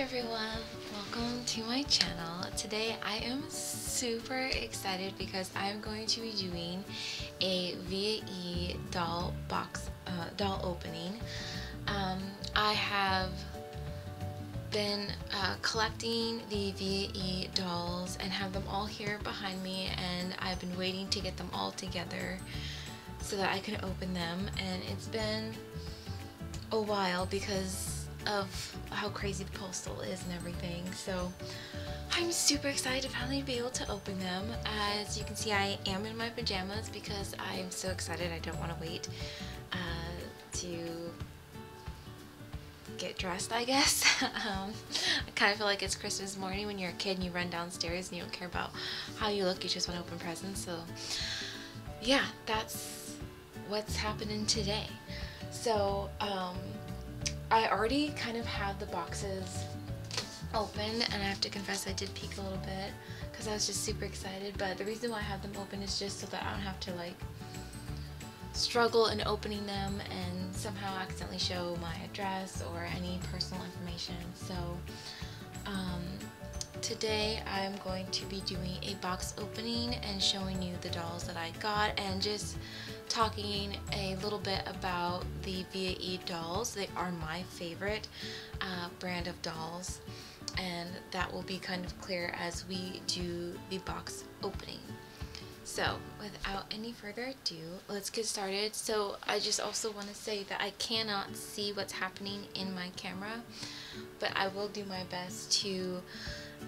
everyone, welcome to my channel. Today I am super excited because I'm going to be doing a VAE doll box, uh, doll opening. Um, I have been uh, collecting the VAE dolls and have them all here behind me and I've been waiting to get them all together so that I can open them and it's been a while because of how crazy the postal is and everything. So I'm super excited to finally be able to open them. As you can see, I am in my pajamas because I'm so excited. I don't want to wait uh, to get dressed, I guess. um, I kind of feel like it's Christmas morning when you're a kid and you run downstairs and you don't care about how you look. You just want to open presents. So yeah, that's what's happening today. So, um, I already kind of have the boxes open and I have to confess I did peek a little bit because I was just super excited but the reason why I have them open is just so that I don't have to like struggle in opening them and somehow accidentally show my address or any personal information. So um, today I'm going to be doing a box opening and showing you the dolls that I got and just talking a little bit about the VAE dolls. They are my favorite uh, brand of dolls and that will be kind of clear as we do the box opening. So without any further ado, let's get started. So I just also want to say that I cannot see what's happening in my camera, but I will do my best to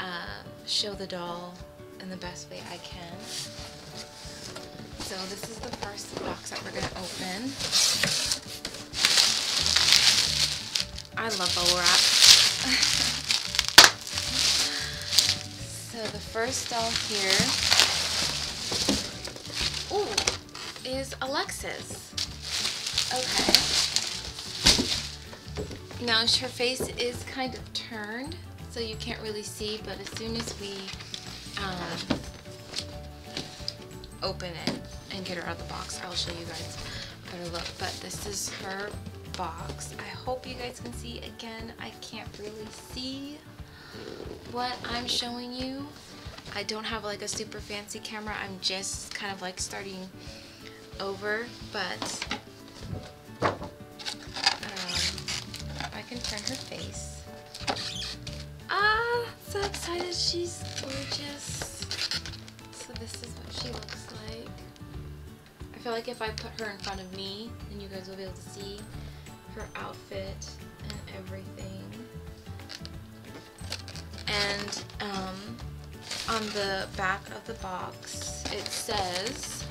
uh, show the doll in the best way I can. So this is the first box that we're going to open. I love bubble wrap. so the first doll here ooh, is Alexis. Okay. Now her face is kind of turned, so you can't really see, but as soon as we um, open it and get her out of the box, I'll show you guys a better look. But this is her box. I hope you guys can see. Again, I can't really see what I'm showing you. I don't have like a super fancy camera. I'm just kind of like starting over, but um, I can turn her face. So excited. She's gorgeous. So this is what she looks like. I feel like if I put her in front of me, then you guys will be able to see her outfit and everything. And um, on the back of the box, it says,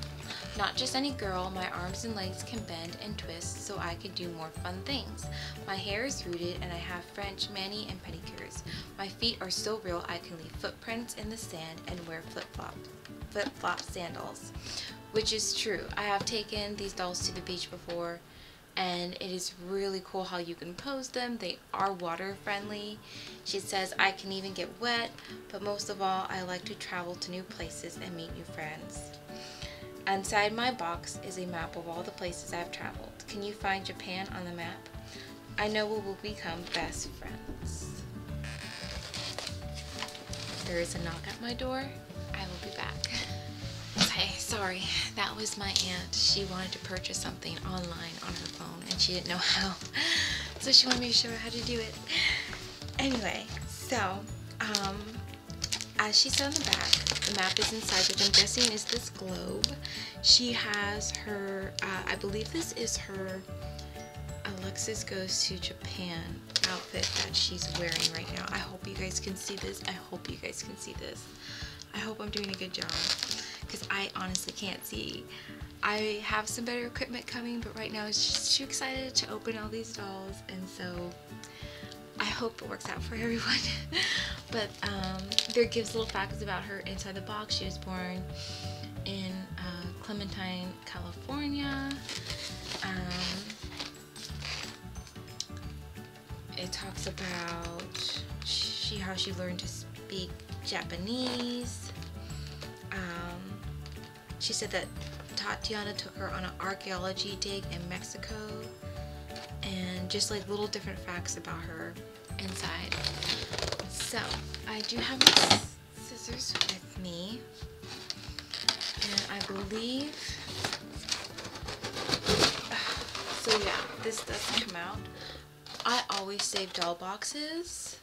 not just any girl, my arms and legs can bend and twist so I can do more fun things. My hair is rooted and I have French mani and pedicures. My feet are so real I can leave footprints in the sand and wear flip-flop flip-flop sandals. Which is true. I have taken these dolls to the beach before and it is really cool how you can pose them. They are water friendly. She says I can even get wet, but most of all I like to travel to new places and meet new friends. Inside my box is a map of all the places I've traveled. Can you find Japan on the map? I know we will become best friends. There is a knock at my door. I will be back. Okay, sorry. That was my aunt. She wanted to purchase something online on her phone and she didn't know how. So she wanted me to show her how to do it. Anyway, so, um, as she said on the back, the map is inside, which I'm guessing is this globe. She has her, uh, I believe this is her Alexis Goes to Japan outfit that she's wearing right now. I hope you guys can see this. I hope you guys can see this. I hope I'm doing a good job because I honestly can't see. I have some better equipment coming, but right now I'm just too excited to open all these dolls, and so I hope it works out for everyone. but um, there gives little facts about her inside the box. She was born in uh, Clementine, California. Um, it talks about she how she learned to speak Japanese. Um, she said that Tatiana took her on an archaeology dig in Mexico and just like little different facts about her inside. So, I do have my scissors with me. And I believe... So yeah, this doesn't come out. I always save doll boxes.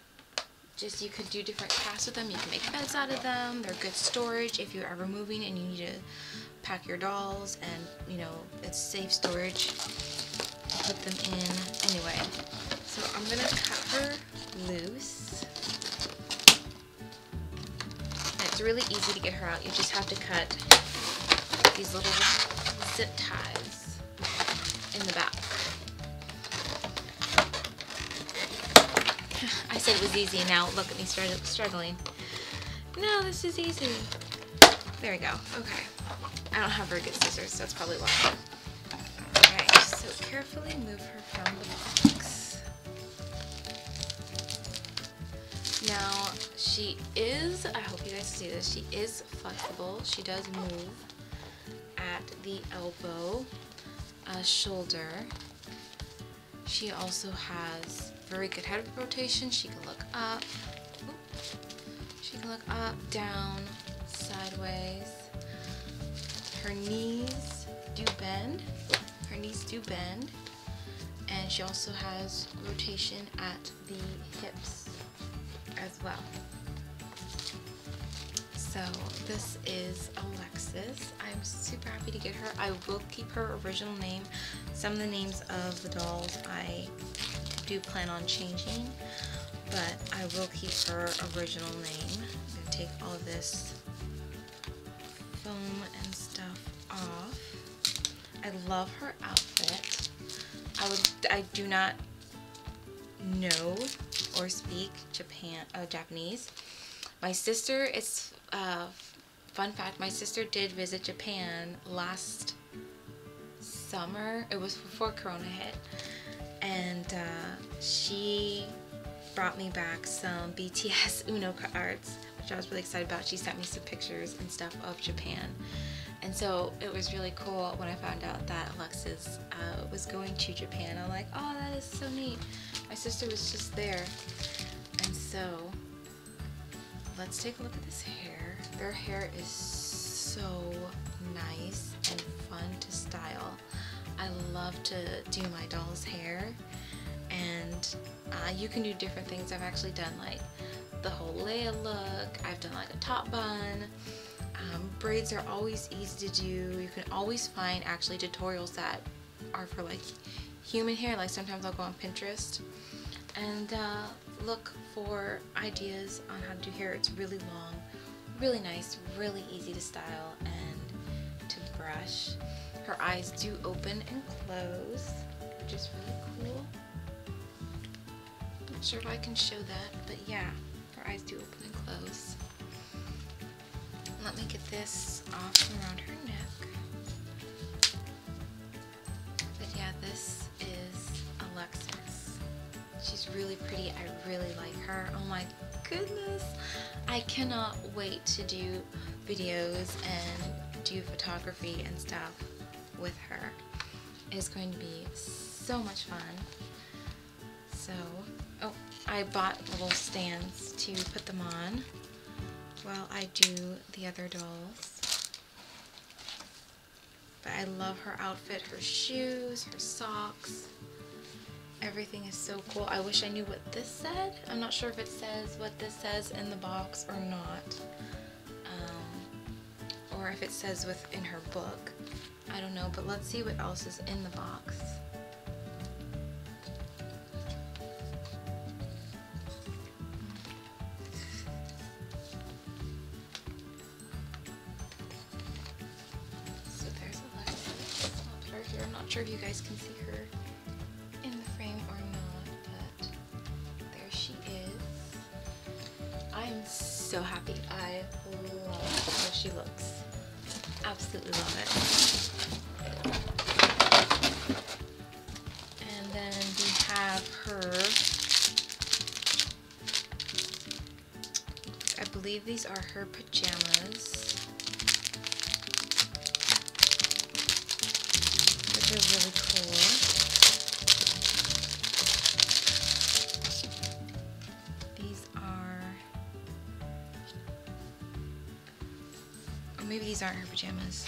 Just you could do different crafts with them. You can make beds out of them. They're good storage if you're ever moving and you need to pack your dolls and you know it's safe storage. Put them in anyway. So I'm gonna cut her loose. And it's really easy to get her out. You just have to cut these little zip ties in the back. I said it was easy, now look at me struggling. No, this is easy. There we go. Okay. I don't have very good scissors, so that's probably why. Carefully move her from the box. Now, she is, I hope you guys see this, she is flexible. She does move at the elbow, uh, shoulder. She also has very good head rotation. She can look up. She can look up, down, sideways. Her knees do bend. Her knees do bend. And she also has rotation at the hips as well. So this is Alexis. I'm super happy to get her. I will keep her original name. Some of the names of the dolls I do plan on changing, but I will keep her original name. I'm going to take all of this foam and. I love her outfit. I would I do not know or speak Japan uh, Japanese. My sister, it's uh, fun fact, my sister did visit Japan last summer. It was before Corona hit and uh, she brought me back some BTS Uno cards, which I was really excited about. She sent me some pictures and stuff of Japan. And so it was really cool when I found out that Alexis uh, was going to Japan. I'm like, oh, that is so neat. My sister was just there. And so, let's take a look at this hair. Their hair is so nice and fun to style. I love to do my doll's hair and uh, you can do different things. I've actually done like the whole Leia look. I've done like a top bun. Um, braids are always easy to do. You can always find actually tutorials that are for like human hair. Like sometimes I'll go on Pinterest and uh, look for ideas on how to do hair. It's really long, really nice, really easy to style and to brush. Her eyes do open and close, which is really cool. Not sure if I can show that, but yeah, her eyes do open and close. Let me get this off around her neck. But yeah, this is Alexis. She's really pretty. I really like her. Oh my goodness. I cannot wait to do videos and do photography and stuff with her. It's going to be so much fun. So, oh, I bought little stands to put them on while I do the other dolls. But I love her outfit, her shoes, her socks. Everything is so cool. I wish I knew what this said. I'm not sure if it says what this says in the box or not. Um, or if it says within her book. I don't know, but let's see what else is in the box. Maybe these aren't her pajamas.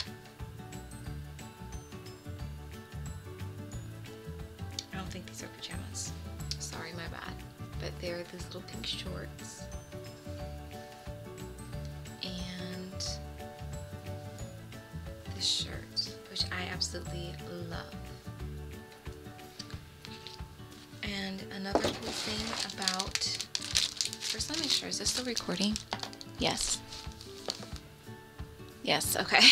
I don't think these are pajamas. Sorry, my bad. But they're these little pink shorts. And this shirt, which I absolutely love. And another cool thing about, first let me make sure, is this still recording? Yes. Yes, okay.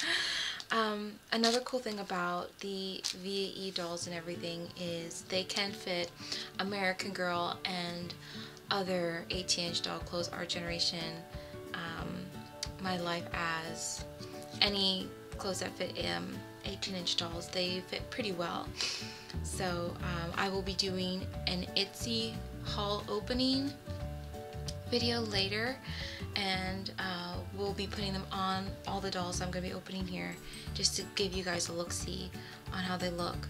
um, another cool thing about the VAE dolls and everything is they can fit American Girl and other 18 inch doll clothes, our generation, um, my life as any clothes that fit um, 18 inch dolls, they fit pretty well. So um, I will be doing an Etsy haul opening video later and uh, we'll be putting them on all the dolls I'm going to be opening here just to give you guys a look-see on how they look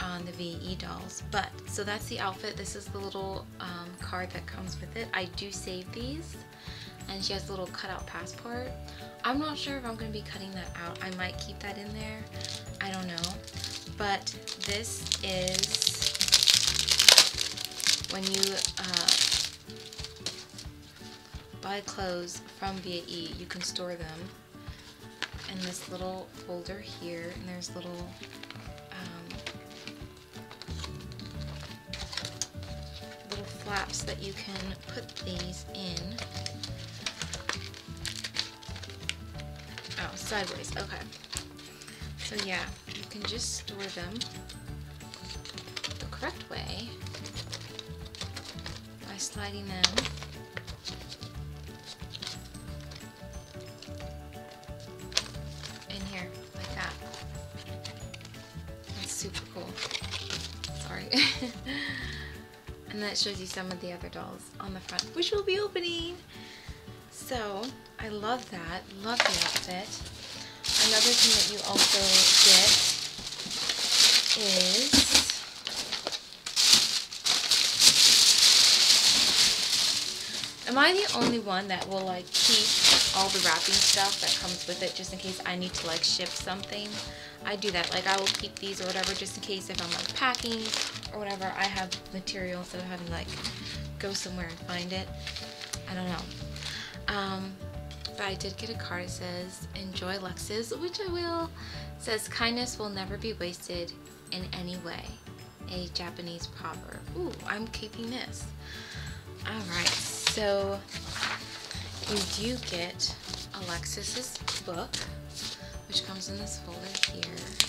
on the VE dolls. But, so that's the outfit. This is the little um, card that comes with it. I do save these and she has a little cutout passport. I'm not sure if I'm going to be cutting that out. I might keep that in there. I don't know. But this is when you uh, buy clothes from VAE, you can store them in this little folder here, and there's little um, little flaps that you can put these in. Oh, sideways, okay. So yeah, you can just store them the correct way by sliding them and that shows you some of the other dolls on the front, which we'll be opening. So, I love that. Love the outfit. Another thing that you also get is Am I the only one that will like keep all the wrapping stuff that comes with it just in case I need to like ship something? I do that. Like I will keep these or whatever just in case if I'm like packing or whatever I have material instead of having to like go somewhere and find it. I don't know. Um, but I did get a card that says enjoy Lexus, which I will. It says kindness will never be wasted in any way. A Japanese proverb. Ooh, I'm keeping this. Alright, so you do get Alexis's book, which comes in this folder here.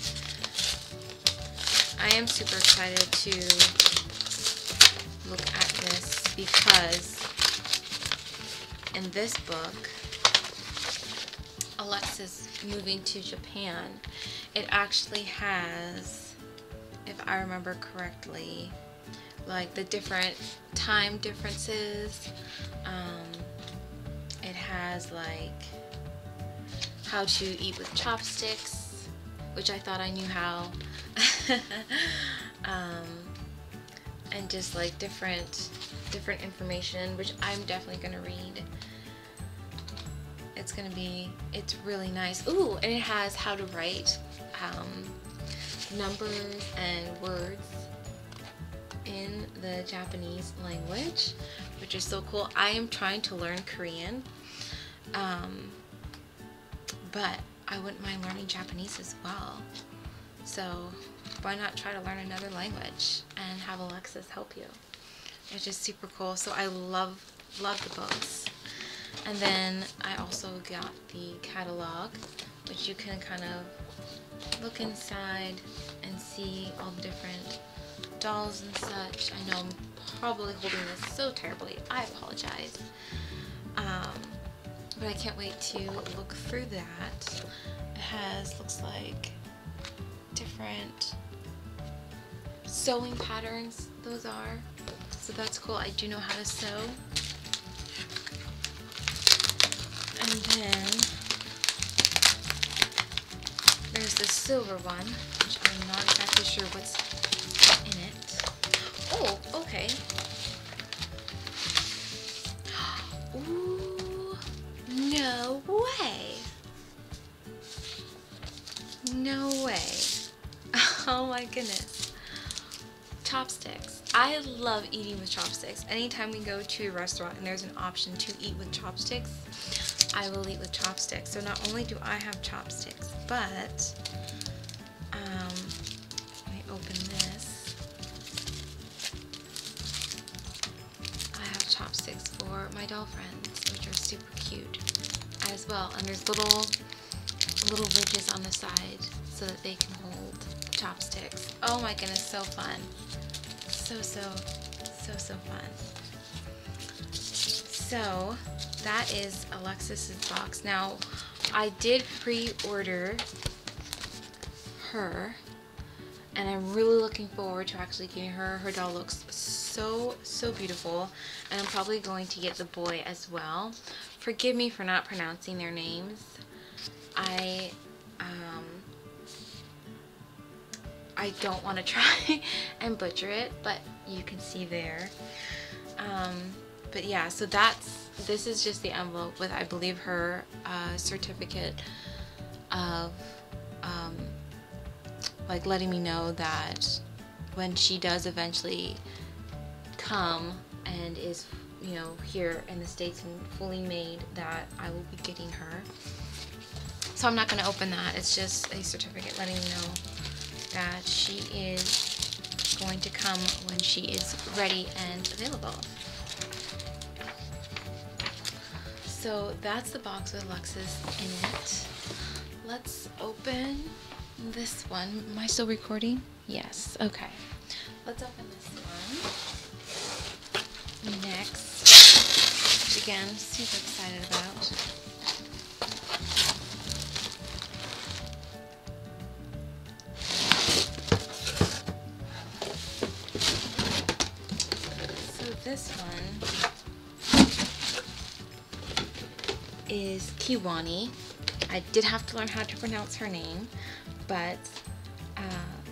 I am super excited to look at this because in this book, Alexis moving to Japan, it actually has, if I remember correctly, like the different time differences. Um, it has like how to eat with chopsticks, which I thought I knew how. um, and just like different different information, which I'm definitely gonna read. It's gonna be, it's really nice. Ooh, and it has how to write um, numbers and words in the Japanese language, which is so cool. I am trying to learn Korean, um, but I wouldn't mind learning Japanese as well. So why not try to learn another language and have Alexis help you? It's just super cool. So I love, love the books. And then I also got the catalog, which you can kind of look inside and see all the different dolls and such. I know I'm probably holding this so terribly. I apologize. Um, but I can't wait to look through that. It has, looks like, different sewing patterns, those are. So that's cool. I do know how to sew. And then there's the silver one, which I'm not exactly sure what's in it. Oh, okay. Goodness. Chopsticks. I love eating with chopsticks. Anytime we go to a restaurant and there's an option to eat with chopsticks, I will eat with chopsticks. So not only do I have chopsticks, but um, let me open this. I have chopsticks for my doll friends, which are super cute as well. And there's little little ridges on the side so that they can hold chopsticks. Oh my goodness, so fun. So, so, so, so fun. So, that is Alexis's box. Now, I did pre-order her and I'm really looking forward to actually getting her. Her doll looks so, so beautiful. And I'm probably going to get the boy as well. Forgive me for not pronouncing their names. I, um, I don't want to try and butcher it, but you can see there. Um, but yeah, so that's, this is just the envelope with, I believe, her uh, certificate of, um, like letting me know that when she does eventually come and is, you know, here in the States and fully made, that I will be getting her. So I'm not going to open that. It's just a certificate letting me know that she is going to come when she is ready and available. So that's the box with Luxus in it. Let's open this one. Am I still recording? Yes. Okay. Let's open this one. Next, which again, super excited about. This one is Kiwani. I did have to learn how to pronounce her name, but uh,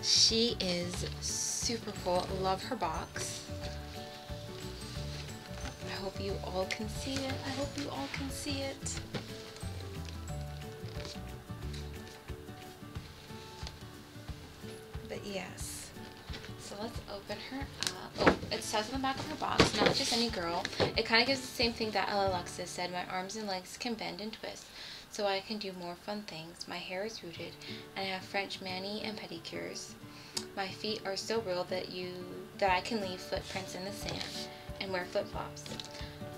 she is super cool. Love her box. I hope you all can see it. I hope you all can see it. Says on the back of her box, not just any girl. It kind of gives the same thing that Alexis said. My arms and legs can bend and twist, so I can do more fun things. My hair is rooted, and I have French mani and pedicures. My feet are so real that you that I can leave footprints in the sand and wear flip-flops.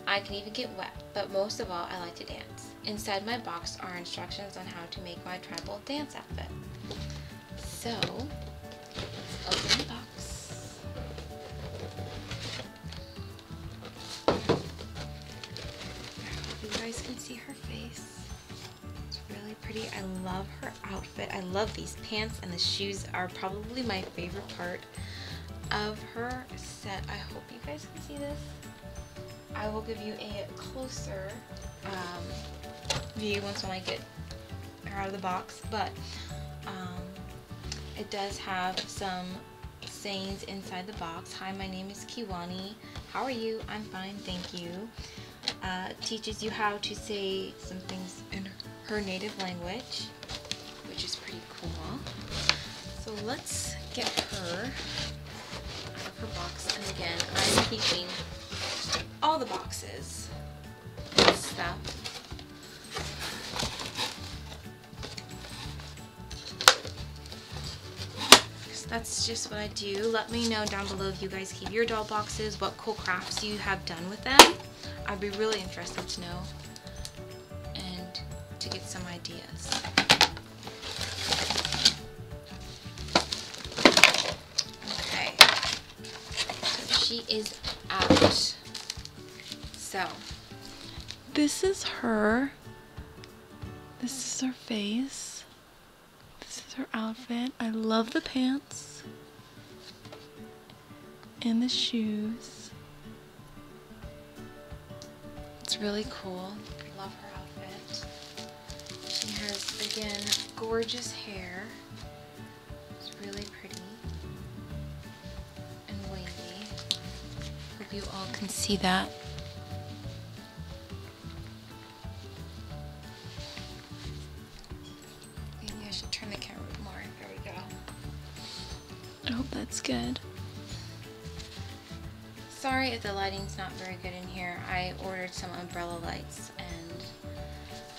I can even get wet, but most of all, I like to dance. Inside my box are instructions on how to make my tribal dance outfit. So, see her face. It's really pretty. I love her outfit. I love these pants and the shoes are probably my favorite part of her set. I hope you guys can see this. I will give you a closer um, view once when I get her out of the box, but um, it does have some sayings inside the box. Hi, my name is Kiwani. How are you? I'm fine, thank you uh, teaches you how to say some things in her native language, which is pretty cool. So let's get her out of her box. And again, I'm keeping all the boxes stuff. that's just what I do. Let me know down below if you guys keep your doll boxes, what cool crafts you have done with them. I'd be really interested to know and to get some ideas. Okay, so she is out. So, this is her. This is her face. This is her outfit. I love the pants and the shoes. really cool. Love her outfit. She has, again, gorgeous hair. It's really pretty and wavy. Hope you all can see that. Maybe I should turn the camera more. There we go. I hope that's good. Sorry if the lighting's not very good in here. I ordered some umbrella lights and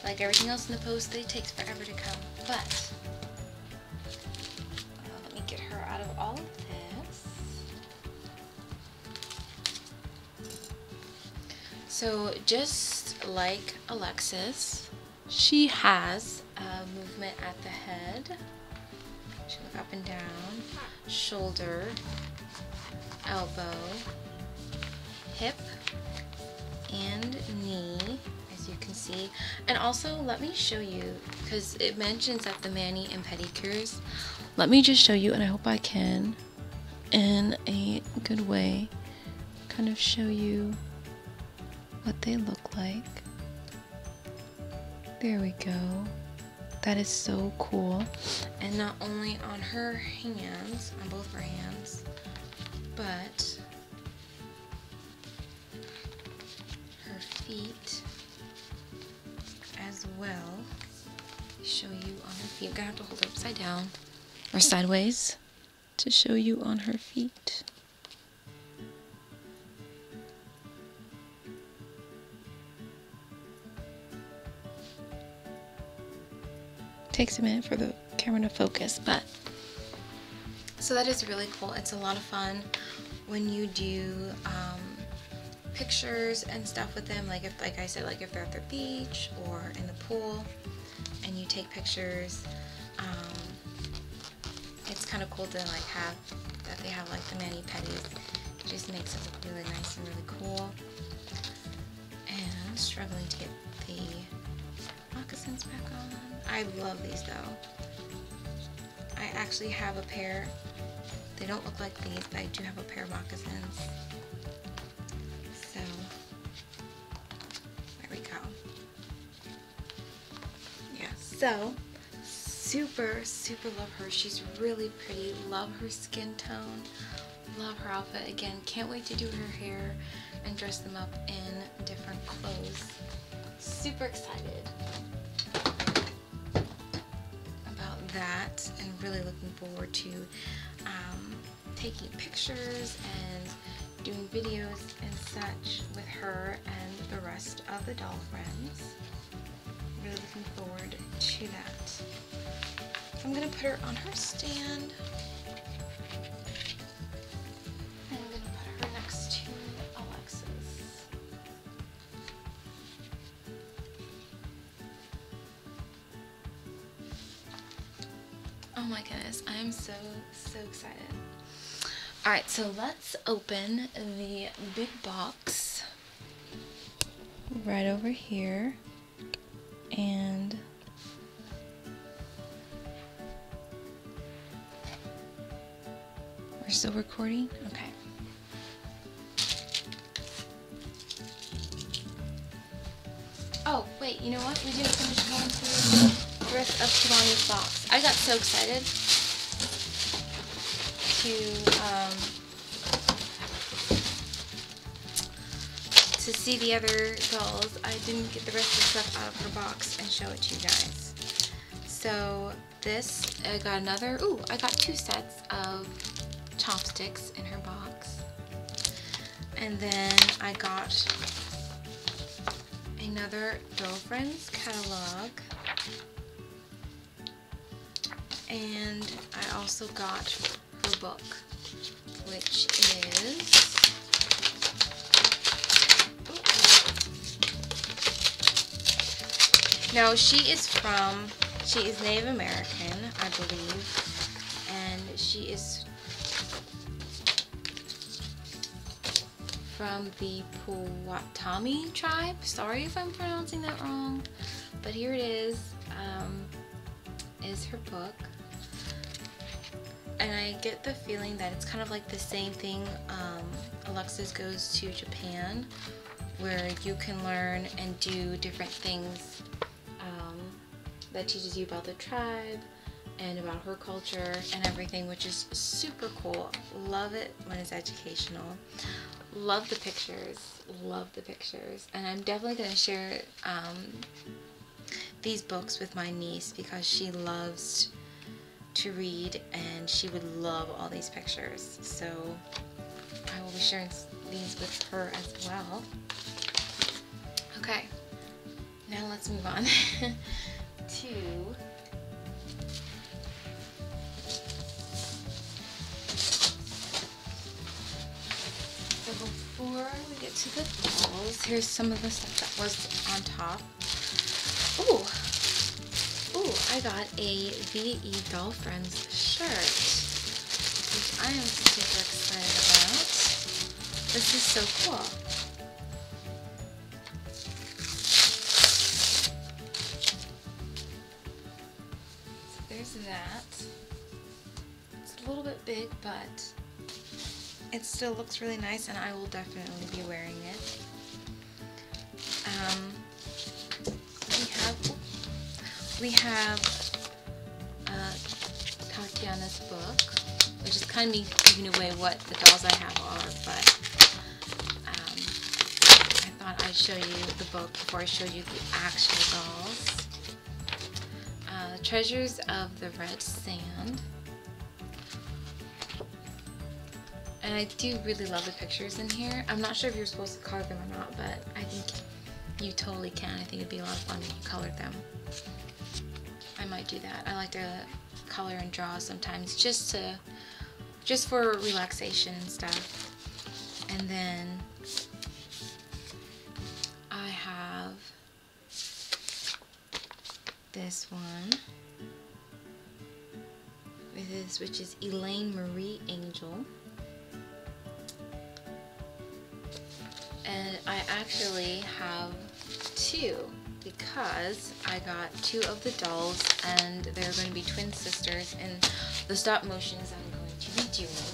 like everything else in the post, they takes forever to come. But uh, let me get her out of all of this. So just like Alexis, she has a movement at the head. She look up and down, shoulder, elbow, knee as you can see. And also let me show you because it mentions that the mani and pedicures. Let me just show you and I hope I can in a good way kind of show you what they look like. There we go. That is so cool. And not only on her hands on both her hands but well. Show you on her feet. I'm gonna have to hold it upside down or sideways to show you on her feet. Takes a minute for the camera to focus, but so that is really cool. It's a lot of fun when you do um, pictures and stuff with them like if like I said like if they're at the beach or in the pool and you take pictures um, it's kind of cool to like have that they have like the mani pedis. It just makes it look really nice and really cool. And I'm struggling to get the moccasins back on. I love these though. I actually have a pair. They don't look like these but I do have a pair of moccasins So, super, super love her. She's really pretty. Love her skin tone. Love her outfit. Again, can't wait to do her hair and dress them up in different clothes. Super excited about that and really looking forward to um, taking pictures and doing videos and such with her and the rest of the doll friends really looking forward to that. I'm going to put her on her stand. And I'm going to put her next to Alexis. Oh my goodness, I'm so, so excited. Alright, so let's open the big box right over here and we're still recording? Okay. Oh, wait, you know what? We didn't finish going through the rest of Kimani's box. I got so excited to, um, to see the other dolls, I didn't get the rest of the stuff out of her box and show it to you guys. So this, I got another, ooh, I got two sets of chopsticks in her box. And then I got another Girlfriends catalog. And I also got her book, which is No, she is from, she is Native American, I believe, and she is from the Powhatami tribe. Sorry if I'm pronouncing that wrong, but here it is, um, is her book. And I get the feeling that it's kind of like the same thing um, Alexis goes to Japan, where you can learn and do different things that teaches you about the tribe and about her culture and everything, which is super cool. Love it when it's educational. Love the pictures. Love the pictures. And I'm definitely going to share um, these books with my niece because she loves to read and she would love all these pictures. So I will be sharing these with her as well. Okay, now let's move on to So before we get to the dolls, here's some of the stuff that was on top. Ooh, ooh, I got a VE Doll Friends shirt, which I am super excited about. This is so cool. That. It's a little bit big, but it still looks really nice and I will definitely be wearing it. Um, we have we have uh, Tatiana's book, which is kind of me giving away what the dolls I have are, but um, I thought I'd show you the book before I show you the actual dolls. Treasures of the Red Sand. And I do really love the pictures in here. I'm not sure if you're supposed to color them or not, but I think you totally can. I think it'd be a lot of fun if you colored them. I might do that. I like to color and draw sometimes just to, just for relaxation and stuff. And then this one. This, which is Elaine Marie Angel. and I actually have two because I got two of the dolls and they're going to be twin sisters in the stop motions I'm going to be doing.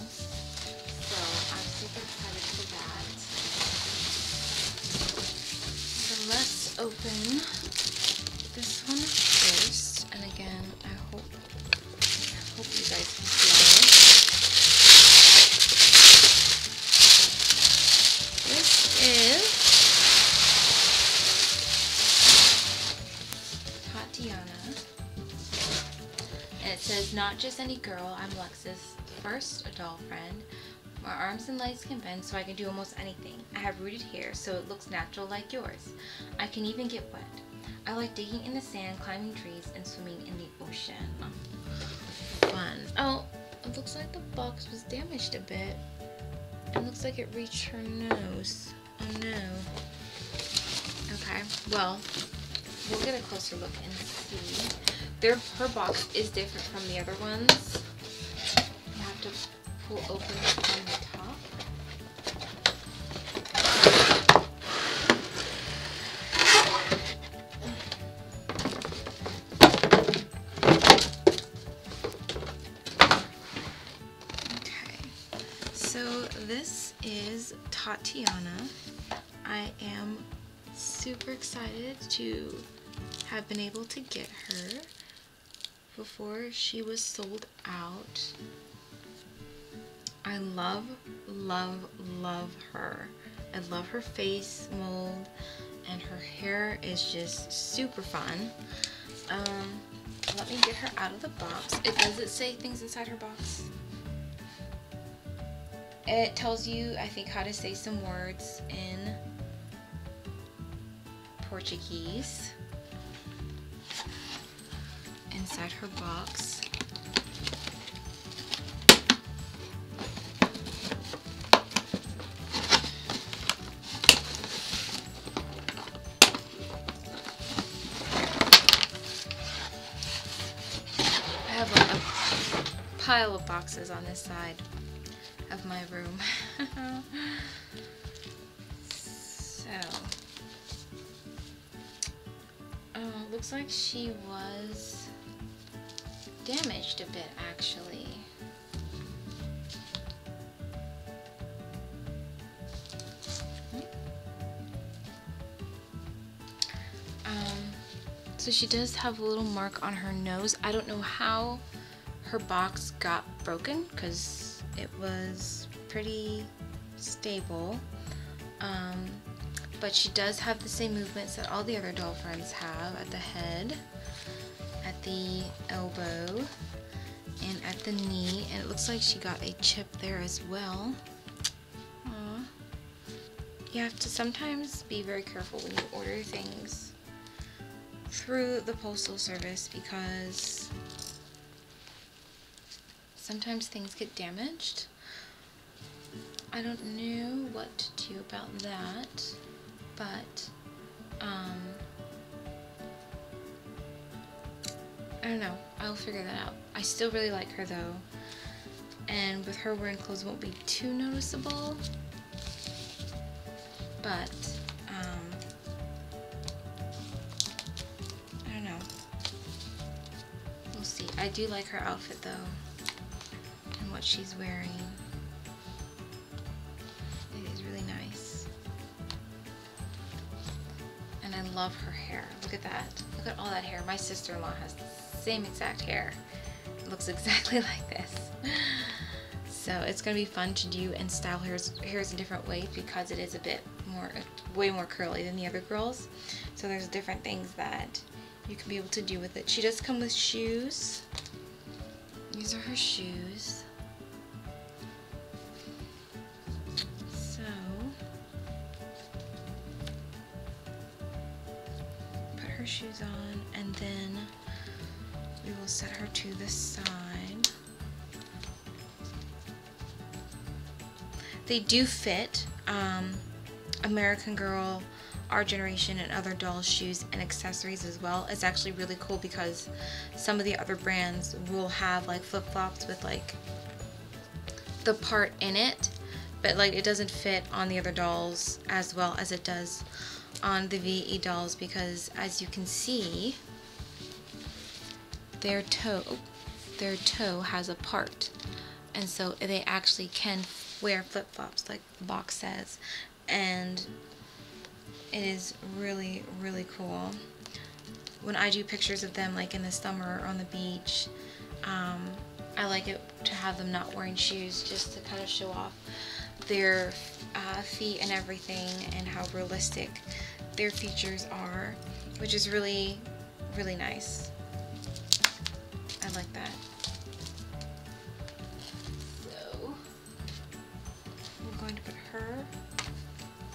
Just any girl, I'm Lex's first doll friend. My arms and legs can bend so I can do almost anything. I have rooted hair so it looks natural like yours. I can even get wet. I like digging in the sand, climbing trees, and swimming in the ocean. Fun. Oh, it looks like the box was damaged a bit. It looks like it reached her nose. Oh no. Okay, well, we'll get a closer look and see. Their, her box is different from the other ones. You have to pull open from the top. Okay, so this is Tatiana. I am super excited to have been able to get her before she was sold out. I love, love, love her. I love her face mold and her hair is just super fun. Um, let me get her out of the box. It does it say things inside her box? It tells you, I think, how to say some words in Portuguese inside her box. I have like a pile of boxes on this side of my room. so, uh, looks like she was damaged a bit actually. Um, so she does have a little mark on her nose. I don't know how her box got broken because it was pretty stable. Um, but she does have the same movements that all the other doll friends have at the head, at and at the knee, and it looks like she got a chip there as well. Aww. You have to sometimes be very careful when you order things through the postal service because sometimes things get damaged. I don't know what to do about that, but um, I don't know. I'll figure that out. I still really like her though. And with her wearing clothes won't be too noticeable. But, um, I don't know. We'll see. I do like her outfit though. And what she's wearing. It is really nice. And I love her hair. Look at that. Look at all that hair. My sister-in-law has same exact hair. It looks exactly like this. So it's going to be fun to do and style hairs, hairs in different ways because it is a bit more, way more curly than the other girls. So there's different things that you can be able to do with it. She does come with shoes. These are her shoes. So, put her shoes on and then we will set her to the side. They do fit um, American Girl, Our Generation, and other dolls' shoes and accessories as well. It's actually really cool because some of the other brands will have like flip-flops with like the part in it, but like it doesn't fit on the other dolls as well as it does on the VE dolls because as you can see, their toe their toe has a part. And so they actually can wear flip-flops like the box says. And it is really really cool. When I do pictures of them like in the summer on the beach um, I like it to have them not wearing shoes just to kind of show off their uh, feet and everything and how realistic their features are which is really really nice I like that. So, we're going to put her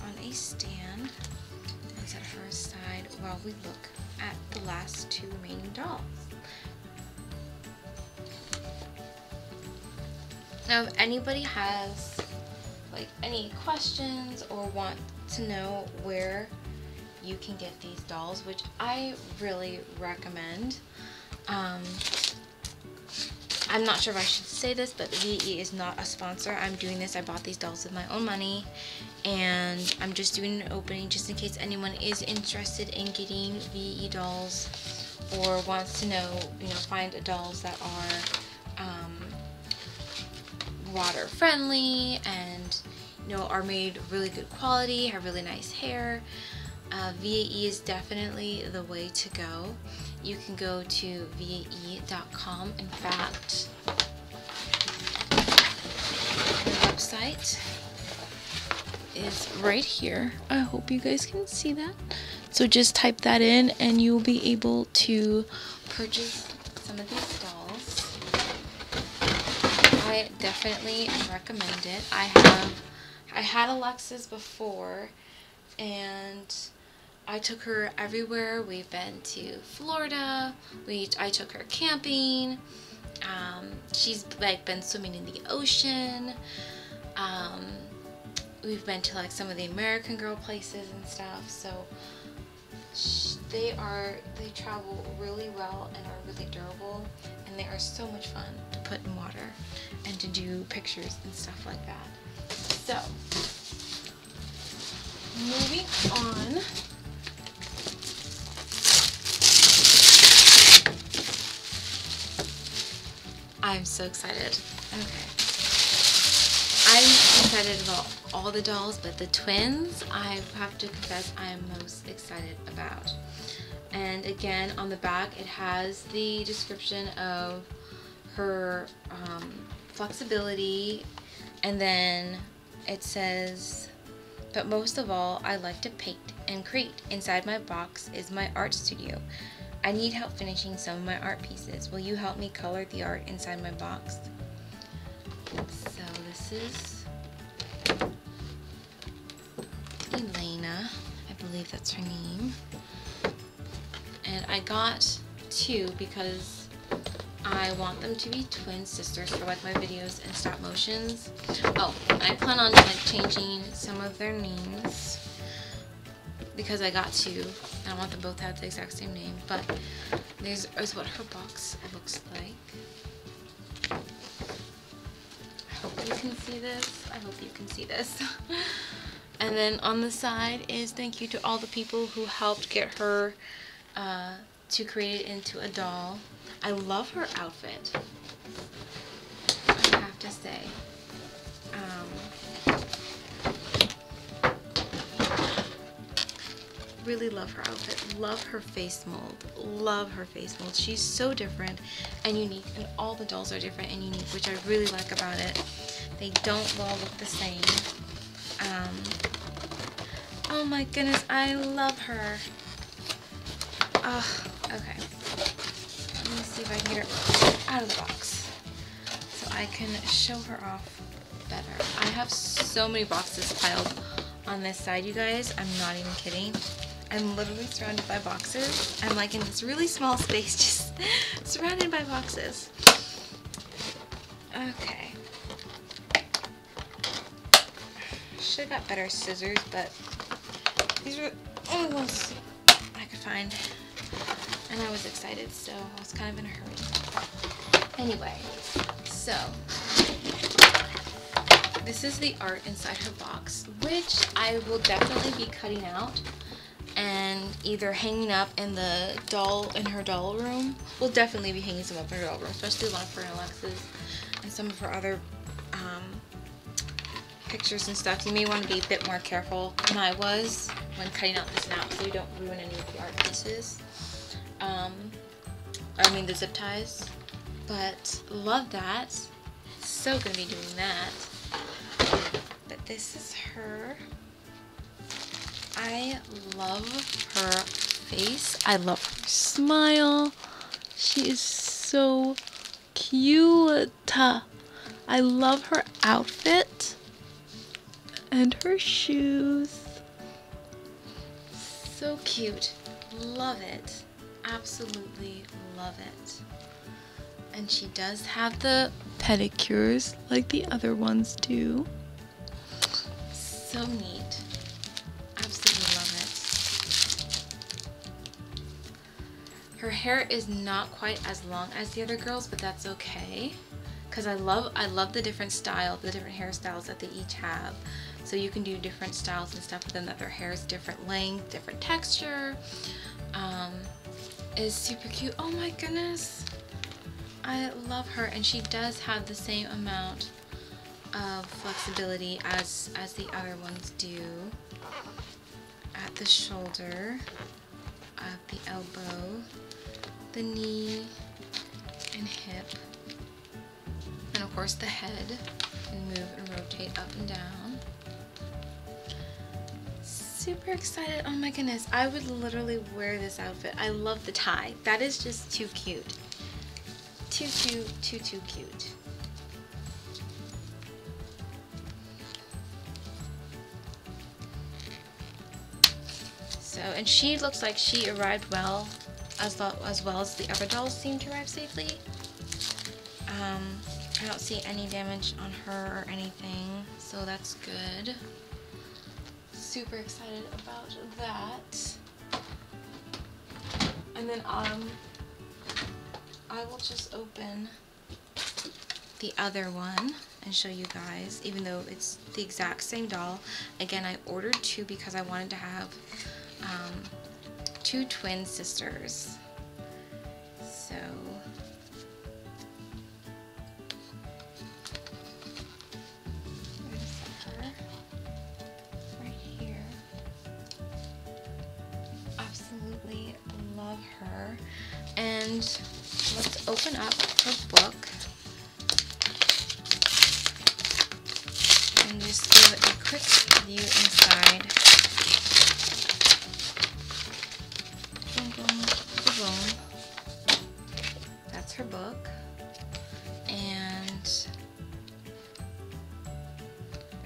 on a stand and set her aside while we look at the last two remaining dolls. Now, if anybody has like any questions or want to know where you can get these dolls, which I really recommend. Um, I'm not sure if I should say this, but VE is not a sponsor. I'm doing this. I bought these dolls with my own money, and I'm just doing an opening just in case anyone is interested in getting VE dolls or wants to know, you know, find dolls that are um, water friendly and, you know, are made really good quality, have really nice hair. Uh, VAE is definitely the way to go you can go to vae.com. In fact, the website is right here. I hope you guys can see that. So just type that in and you'll be able to purchase some of these dolls. I definitely recommend it. I have I had Alexis before and I took her everywhere. We've been to Florida. We I took her camping. Um, she's like been swimming in the ocean. Um, we've been to like some of the American Girl places and stuff. So they are they travel really well and are really durable, and they are so much fun to put in water and to do pictures and stuff like that. So moving on. I'm so excited. Okay. I'm excited about all the dolls, but the twins, I have to confess, I am most excited about. And again, on the back, it has the description of her um, flexibility, and then it says, but most of all, I like to paint and create. Inside my box is my art studio. I need help finishing some of my art pieces. Will you help me color the art inside my box? So this is Elena. I believe that's her name. And I got two because I want them to be twin sisters for like my videos and stop motions. Oh, I plan on like changing some of their names because I got two. I don't want them both to have the exact same name, but this is what her box looks like. I hope you can see this. I hope you can see this. and then on the side is thank you to all the people who helped get her uh, to create it into a doll. I love her outfit. I have to say. Um, really love her outfit. Love her face mold. Love her face mold. She's so different and unique and all the dolls are different and unique which I really like about it. They don't all look the same. Um, oh my goodness, I love her. Ugh, okay. Let me see if I can get her out of the box so I can show her off better. I have so many boxes piled on this side, you guys. I'm not even kidding. I'm literally surrounded by boxes. I'm like in this really small space, just surrounded by boxes. Okay. Should have got better scissors, but these were the only ones I could find. And I was excited, so I was kind of in a hurry. Anyway, so this is the art inside her box, which I will definitely be cutting out and either hanging up in the doll in her doll room. We'll definitely be hanging some up in her doll room, especially one of her and Alexa's and some of her other um, pictures and stuff. You may want to be a bit more careful than I was when cutting out the snap so you don't ruin any of the art pieces. Um, I mean the zip ties. But love that. So gonna be doing that. But this is her. I love her face. I love her smile. She is so cute. I love her outfit and her shoes. So cute. Love it. Absolutely love it. And she does have the pedicures like the other ones do. So neat. Her hair is not quite as long as the other girls, but that's okay. Cause I love I love the different style, the different hairstyles that they each have. So you can do different styles and stuff with them that their hair is different length, different texture. Um, is super cute. Oh my goodness. I love her and she does have the same amount of flexibility as as the other ones do at the shoulder at the elbow the knee and hip. And of course the head. And move and rotate up and down. Super excited. Oh my goodness. I would literally wear this outfit. I love the tie. That is just too cute. Too too too too cute. So, and she looks like she arrived well, as, lo as well as the other dolls seem to arrive safely. Um, I don't see any damage on her or anything, so that's good. Super excited about that. And then um, I will just open the other one and show you guys, even though it's the exact same doll. Again, I ordered two because I wanted to have um, two twin sisters. So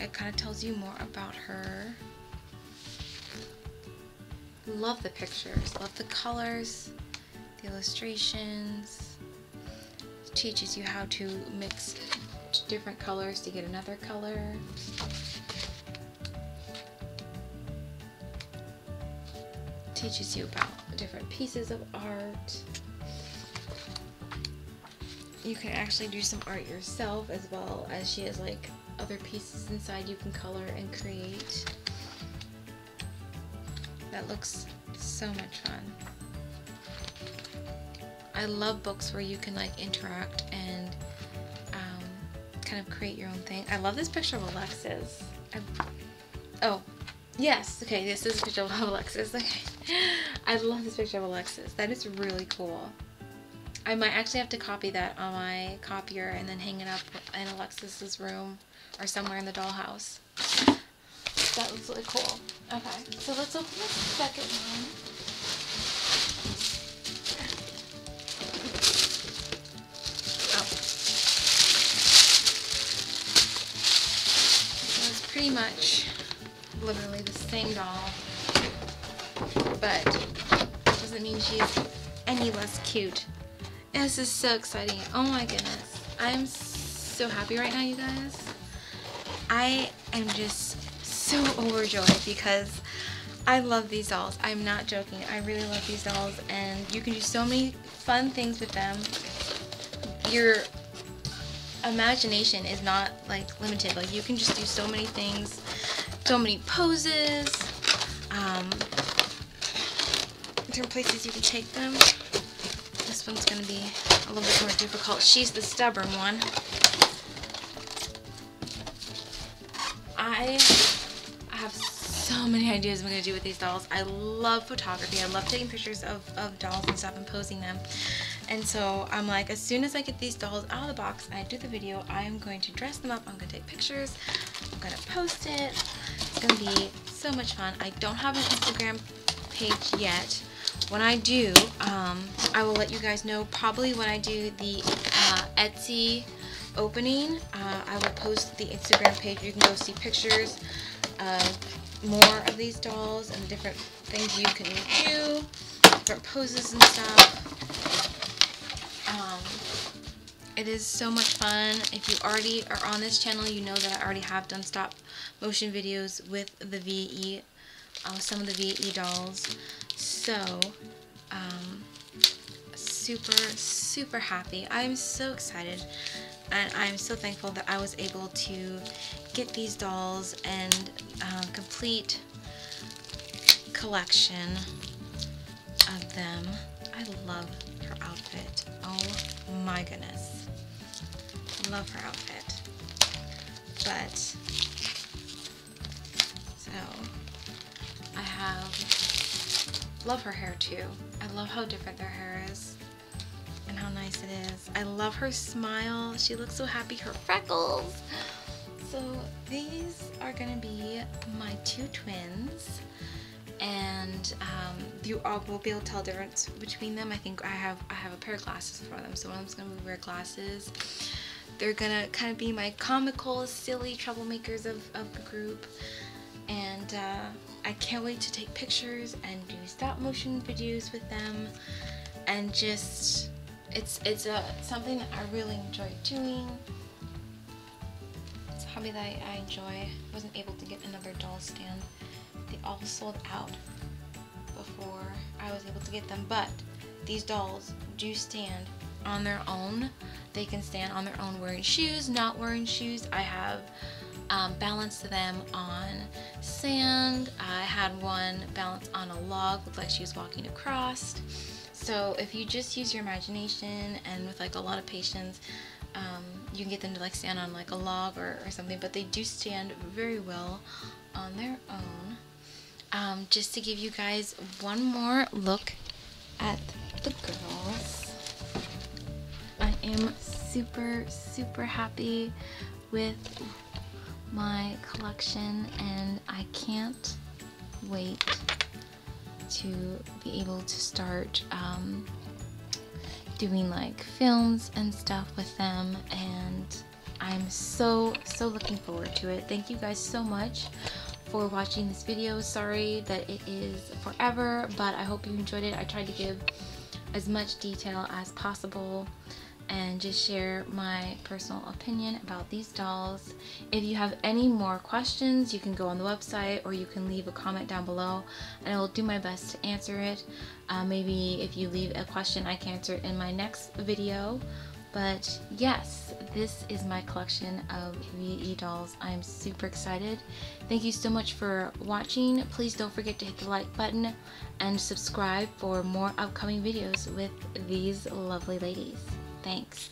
it kind of tells you more about her. Love the pictures, love the colors, the illustrations. Teaches you how to mix different colors to get another color. Teaches you about different pieces of art. You can actually do some art yourself as well as she has like other pieces inside you can color and create. That looks so much fun. I love books where you can like interact and um, kind of create your own thing. I love this picture of Alexis. I, oh, yes. Okay, this is a picture of Alexis. Okay. I love this picture of Alexis. That is really cool. I might actually have to copy that on my copier and then hang it up in Alexis's room or somewhere in the dollhouse. That looks really cool. Okay, so let's open the second one. Oh. So it's pretty much literally the same doll, but doesn't mean she's any less cute. This is so exciting. Oh my goodness. I'm so happy right now, you guys. I am just so overjoyed because I love these dolls. I'm not joking. I really love these dolls and you can do so many fun things with them. Your imagination is not like limited. Like you can just do so many things, so many poses, um, different places you can take them. This one's going to be a little bit more difficult. She's the stubborn one. I have so many ideas I'm going to do with these dolls. I love photography. I love taking pictures of, of dolls and stuff and posing them. And so I'm like, as soon as I get these dolls out of the box and I do the video, I am going to dress them up. I'm going to take pictures. I'm going to post it. It's going to be so much fun. I don't have an Instagram page yet. When I do, um, I will let you guys know probably when I do the uh, Etsy opening. Uh, I will post the Instagram page. You can go see pictures of more of these dolls and the different things you can do, different poses and stuff. Um, it is so much fun. If you already are on this channel, you know that I already have done stop motion videos with the VE, uh, some of the VE dolls. So, um, super, super happy. I'm so excited and I'm so thankful that I was able to get these dolls and uh, complete collection of them. I love her outfit. Oh my goodness. I love her outfit. But, have Love her hair too. I love how different their hair is and how nice it is. I love her smile. She looks so happy. Her freckles. So these are going to be my two twins and um, you all will be able to tell the difference between them. I think I have I have a pair of glasses for them, so one of them's gonna wear glasses. They're gonna kind of be my comical, silly troublemakers of, of the group, and uh, I can't wait to take pictures and do stop motion videos with them. And just it's it's a something that I really enjoy doing. It's a hobby that I, I enjoy. Wasn't able to get another doll stand. They all sold out before I was able to get them but these dolls do stand on their own. They can stand on their own wearing shoes not wearing shoes. I have um, balanced them on sand. I had one balanced on a log, like she was walking across. So if you just use your imagination and with like a lot of patience, um, you can get them to like stand on like a log or, or something, but they do stand very well on their own. Um, just to give you guys one more look at the girls. I am super, super happy with my collection and I can't wait to be able to start um, doing like films and stuff with them and I'm so, so looking forward to it. Thank you guys so much for watching this video. Sorry that it is forever, but I hope you enjoyed it. I tried to give as much detail as possible and just share my personal opinion about these dolls. If you have any more questions, you can go on the website or you can leave a comment down below and I will do my best to answer it. Uh, maybe if you leave a question, I can answer it in my next video. But yes, this is my collection of VE dolls. I'm super excited. Thank you so much for watching. Please don't forget to hit the like button and subscribe for more upcoming videos with these lovely ladies. Thanks.